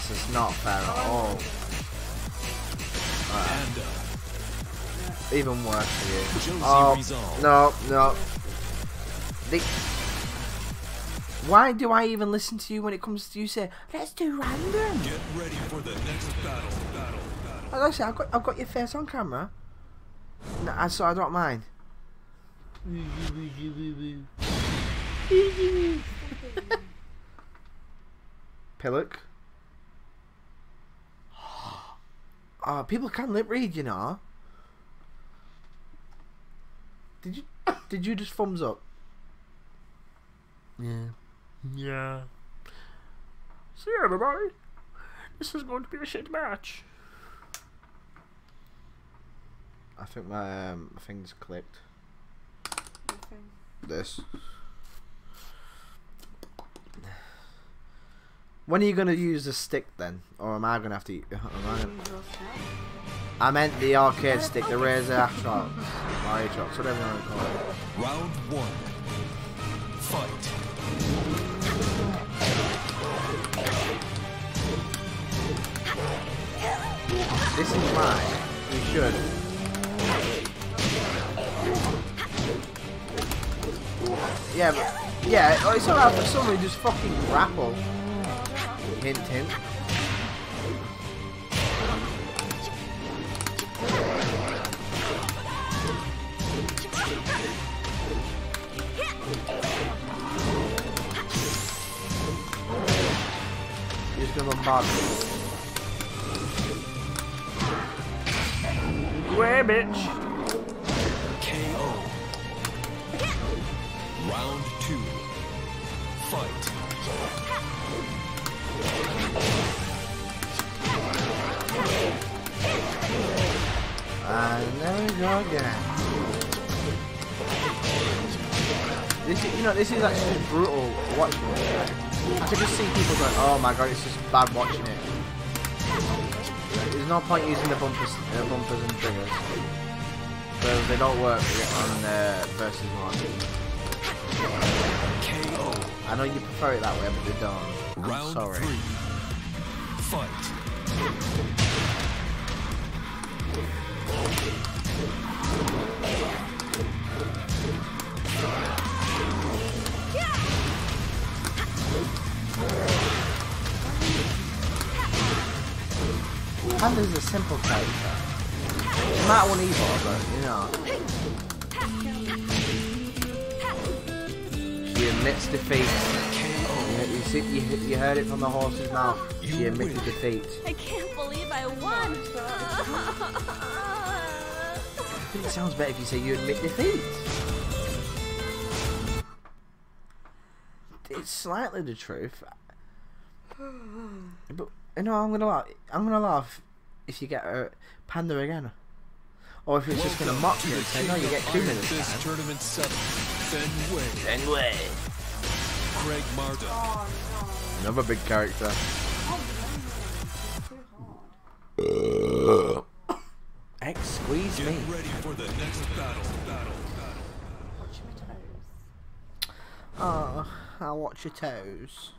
that's just not fair at all. Uh, even worse for you. Oh no, no. The- Why do I even listen to you when it comes to you say, let's do random? Get ready for the next battle. Battle. Battle. Like I say, I've got, I've got your face on camera. No, I- so I don't mind. Pillock. Oh, people can lip read, you know. Did you did you just thumbs up? Yeah. Yeah. See everybody, this is going to be a shit match. I think my um, thing's clicked. This. When are you gonna use the stick then, or am I gonna have to? I, gonna, I meant the arcade stick, the Razer Atrox, Mario Trox, whatever you want to call it. Round one. Fight. This is mine. You should. Yeah, but yeah, oh, it's alright for someone who just fucking grapple. Hint, hint. You're gonna me. Way bitch. KO. Round two. Fight. You know, this is actually brutal watching it. I could just see people going, oh my god, it's just bad watching it. There's no point using the bumpers, uh, bumpers and triggers. Because they don't work on uh, versus one. KO. I know you prefer it that way, but they don't. I'm Round sorry. three. Fight. Panda's a simple character. She might want evil, but you know. She admits defeat. You, you, see, you, you heard it from the horse's mouth. She admitted defeat. I can't believe I won. I think it sounds better if you say you admit defeat. It's slightly the truth. But you know, I'm gonna laugh. I'm gonna laugh if you get a panda again, or if it's just gonna mock to you the and say, King "No, you of get two Iron minutes." Time." Tournament 7. Feng Wei. Anyway, Craig Marduk. another big character. X squeeze Get me. ready for the next battle. Battle. Watch my toes. Oh, I'll watch your toes.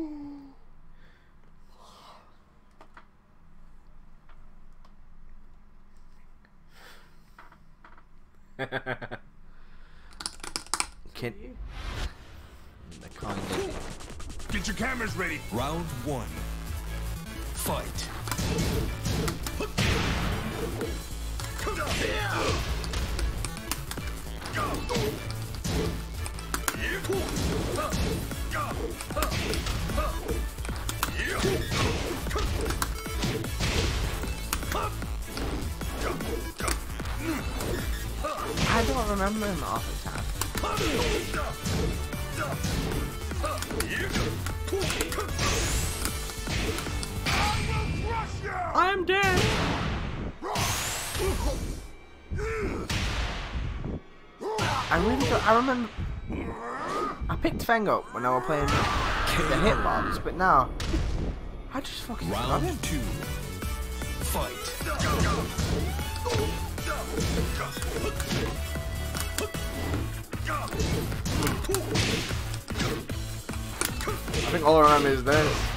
Can I can't Get your cameras ready. Round one. Fight. I don't remember him off the top. I'm dead. I really I remember I picked Feng up when I was playing the hitbox, but now I just fucking forgot him. Round two. Fight. I think all I remember is this.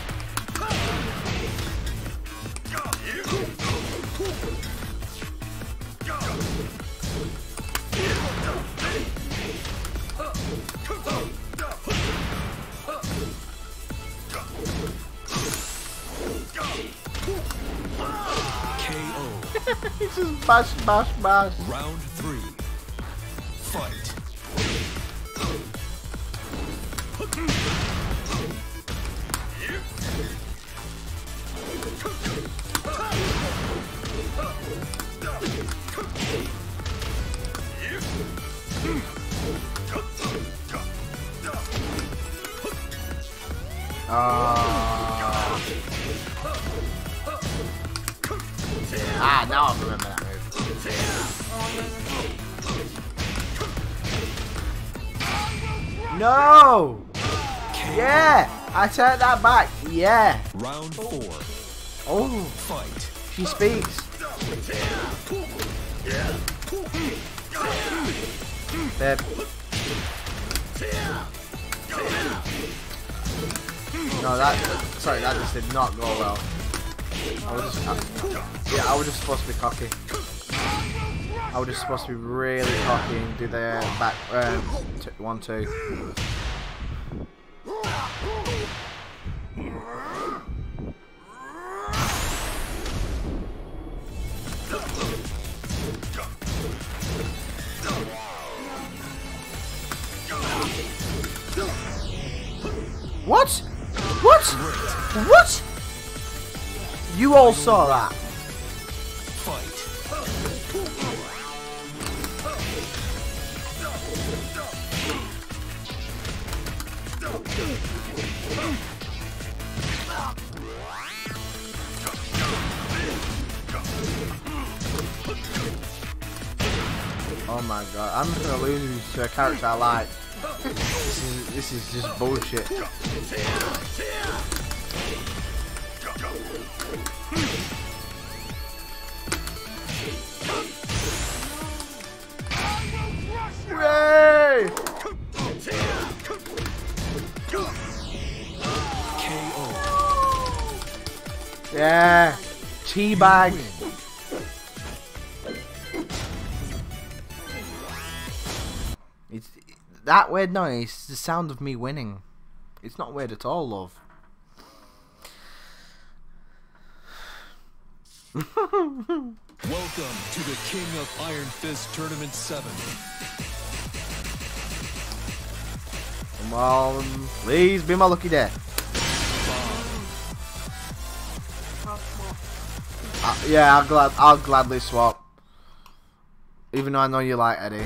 KO. It's just bash, bash, bash. Round three. Fight. Ah. ah, now I No! Yeah! I take that back. Yeah! Round four. Oh, Fight. she speaks. Babe. No, that. Sorry, that just did not go well. I was just. I, yeah, I was just supposed to be cocky. I was just supposed to be really cocky and do the back. Um, one, two. What? What? What? You all saw that? Oh my god, I'm just gonna lose to a character I like. This is, this is just bullshit. Yeah! Teabag! It's that weird noise is the sound of me winning. It's not weird at all, love. Welcome to the King of Iron Fist Tournament 7. Come on, please be my lucky day. Uh, yeah, I'll glad I'll gladly swap. Even though I know you like Eddie.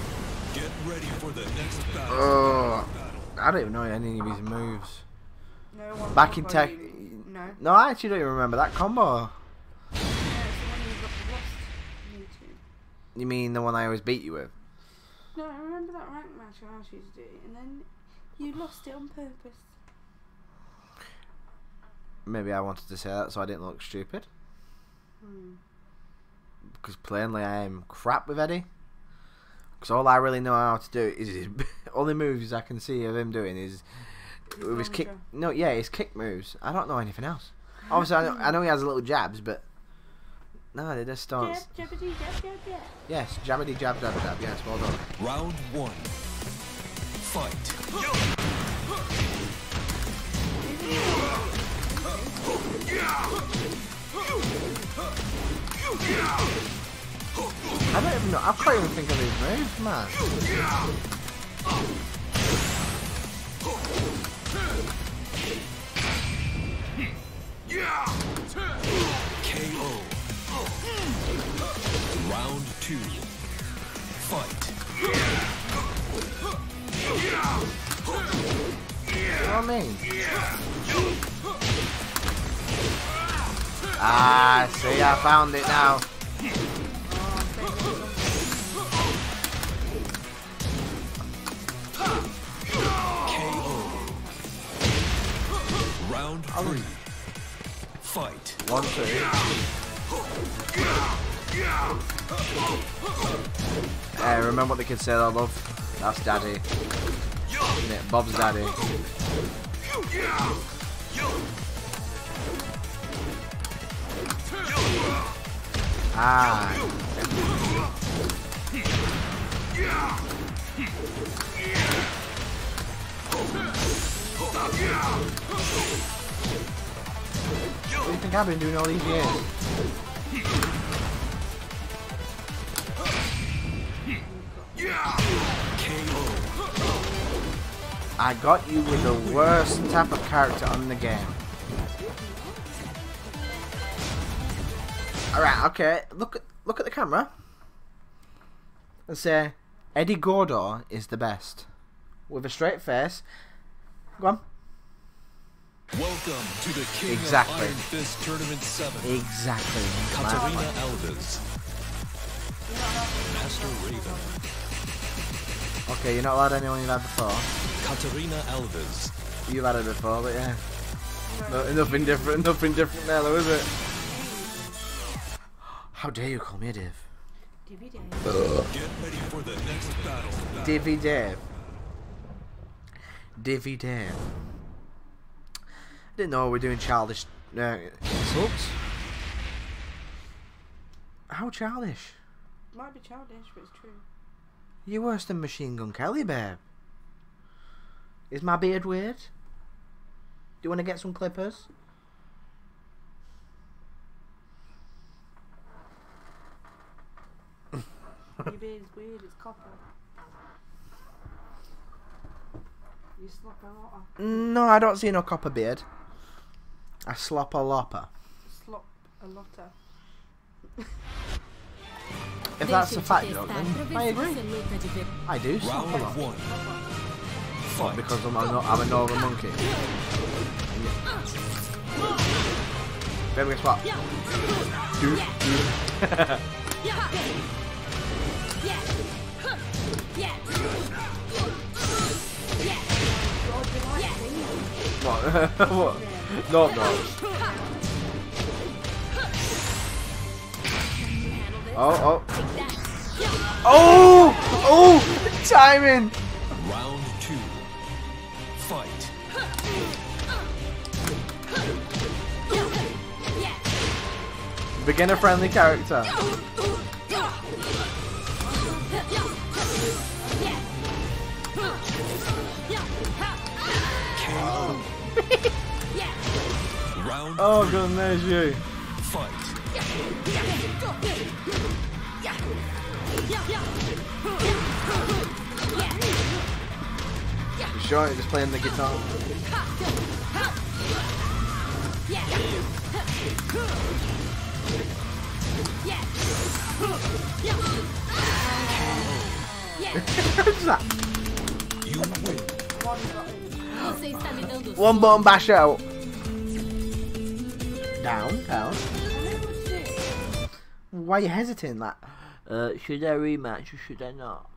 Get ready for the next battle. Oh, I don't even know any of his moves. No one Back in tech. No. No, I actually don't even remember that combo. No, it's the one you got lost to. You mean the one I always beat you with? No, I remember that rank match I asked you to do, and then you lost it on purpose. Maybe I wanted to say that so I didn't look stupid. Hmm. Because plainly I am crap with Eddie. Because all I really know how to do is his only moves I can see of him doing is with his kick. No, yeah, his kick moves. I don't know anything else. Obviously, I know, I know he has a little jabs, but no, they just don't. Jab, jabbity, jab, jab, jab. Yes, jabbity jab jab jab. Yes, well done. Round one. Fight. I don't even know. I can't even think of his moves, man. KO. Round two. Fight. You know what I mean? Ah, see, I found it now. KO. Round three. Fight. One, two. Hey, remember what the kids say I love? That's daddy. Bob's daddy. Ah. What do you think I've been doing all these years? I got you with the worst type of character on the game. Alright, okay. Look at look at the camera. And say Eddie Gordo is the best. With a straight face. Go on. Welcome to the King Exactly. of Iron Fist Tournament 7. Exactly. Katarina My- Alves. Master Raven. Okay, you're not allowed anyone you've had before. Katarina Alves. You've had it before, but yeah. No, nothing different, nothing different there though, is it? How dare you call me a div? DVD. Get ready for the next battle. Divvy Dave. Divvy Dave. Didn't know we were doing childish uh, insults. How childish? Might be childish, but it's true. You're worse than Machine Gun Kelly, babe. Is my beard weird? Do you want to get some clippers? Your beard is weird, it's copper. You slop a lot No, I don't see no copper beard. I slop a lopper. slop a lotta. If that's a fact joke, then I agree. I do slop a lot. one. Fight. Because I'm a, no- I'm a northern monkey. Baby, guess what? Do, do. What? No, no. Oh, oh. Oh! Oh! Timing! Round two. Fight. Beginner friendly character. Round Oh, goodness, you. fight. You sure? You're just playing the guitar. What's that? One button bash out. Down, down. Why are you hesitating? Like, uh, should I rematch or should I not?